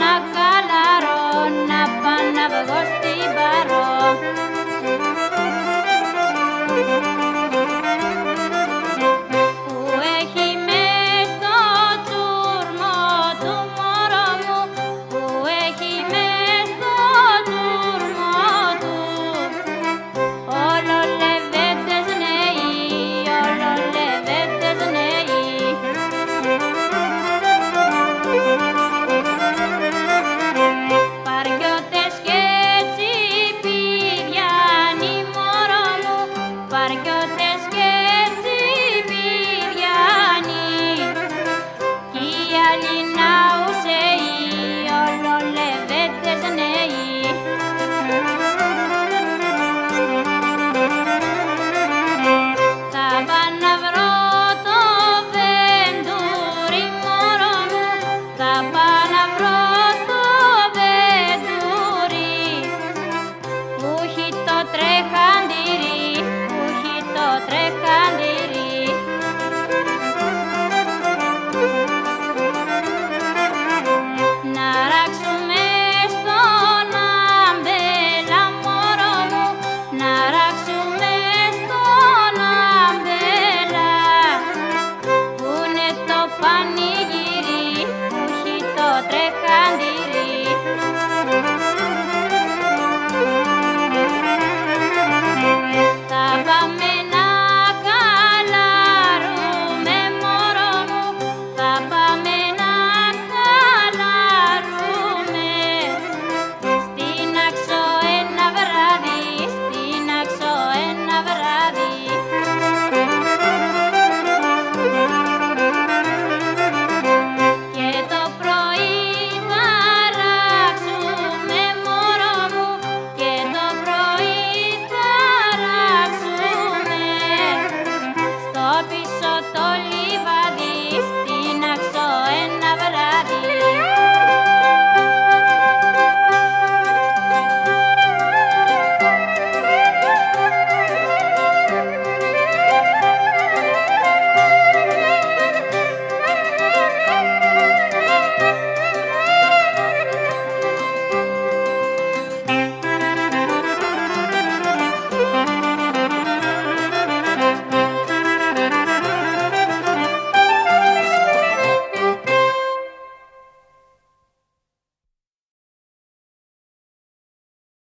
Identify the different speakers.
Speaker 1: Nakalaron, napanavagosti baron.